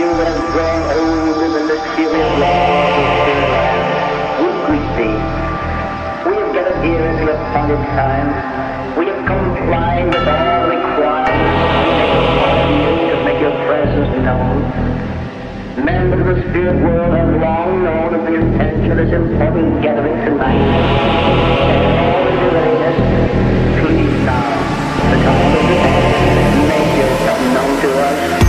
of the of we. We have gathered here at the appointed time. We have complied with all requirements make your presence known. Members of the spirit world have long known of the intention of this important gathering tonight. All is in readiness. Please now, the time is at Make yourself known to us.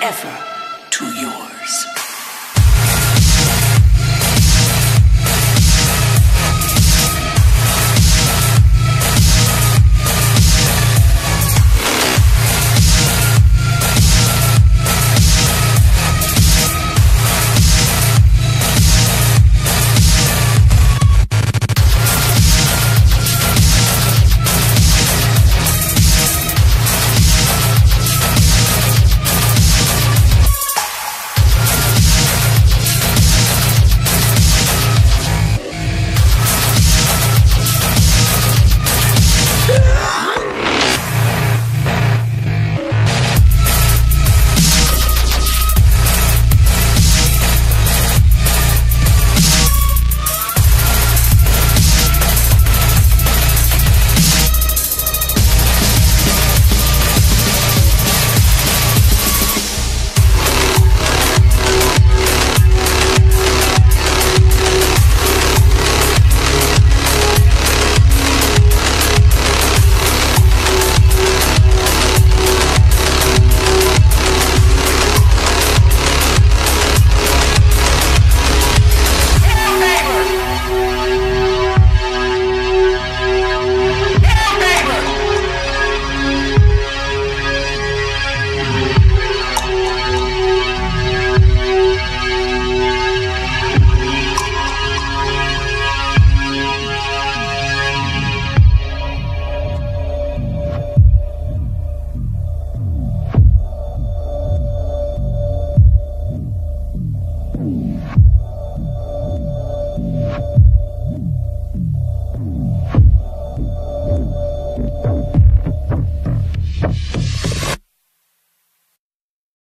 Ever.